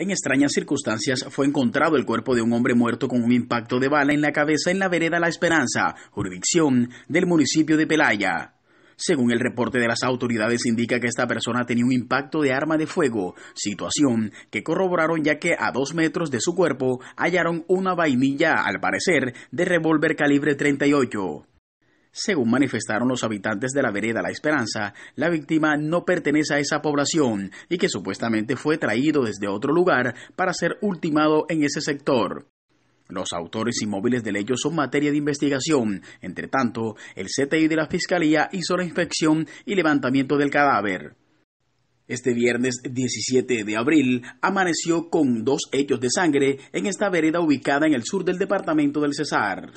En extrañas circunstancias fue encontrado el cuerpo de un hombre muerto con un impacto de bala en la cabeza en la vereda La Esperanza, jurisdicción del municipio de Pelaya. Según el reporte de las autoridades indica que esta persona tenía un impacto de arma de fuego, situación que corroboraron ya que a dos metros de su cuerpo hallaron una vainilla, al parecer, de revólver calibre 38. Según manifestaron los habitantes de la vereda La Esperanza, la víctima no pertenece a esa población y que supuestamente fue traído desde otro lugar para ser ultimado en ese sector. Los autores inmóviles del hecho son materia de investigación. Entre tanto, el CTI de la Fiscalía hizo la inspección y levantamiento del cadáver. Este viernes 17 de abril amaneció con dos hechos de sangre en esta vereda ubicada en el sur del departamento del Cesar.